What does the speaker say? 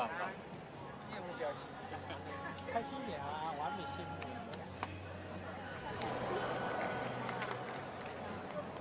上班，面无表情，开心点啊，完美幸福。